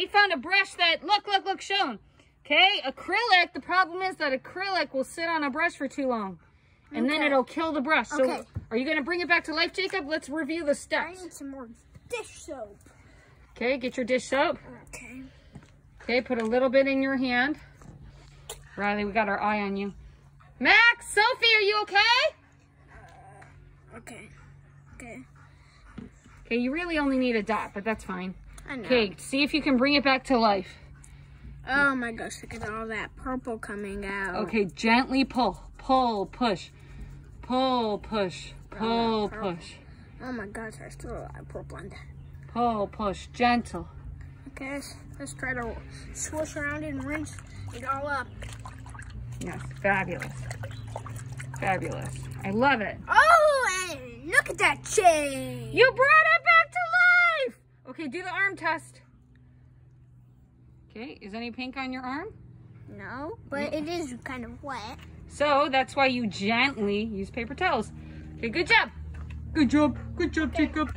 we found a brush that, look, look, look, shown. Okay, acrylic, the problem is that acrylic will sit on a brush for too long. And then it'll kill the brush. So Okay. are you gonna bring it back to life, Jacob? Let's review the steps. I need some more dish soap. Okay, get your dish soap. Okay. Okay, put a little bit in your hand. Riley, we got our eye on you. Max, Sophie, are you okay? Uh, okay. Okay. Okay, you really only need a dot, but that's fine. Okay, see if you can bring it back to life. Oh my gosh, look at all that purple coming out. Okay, gently pull, pull, push, pull, push, pull, push, Oh my gosh, there's still a lot of purple on that. pull, push, gentle. Okay, let's, let's try to swish around and rinse it all up. Yes, fabulous. Fabulous. I love it. Oh, and look at that chain. You brought it back to life! Okay, do the arm test. Okay, is any pink on your arm? No, but it is kind of wet. So that's why you gently use paper towels. Okay, good job. Good job. Good job, Jacob.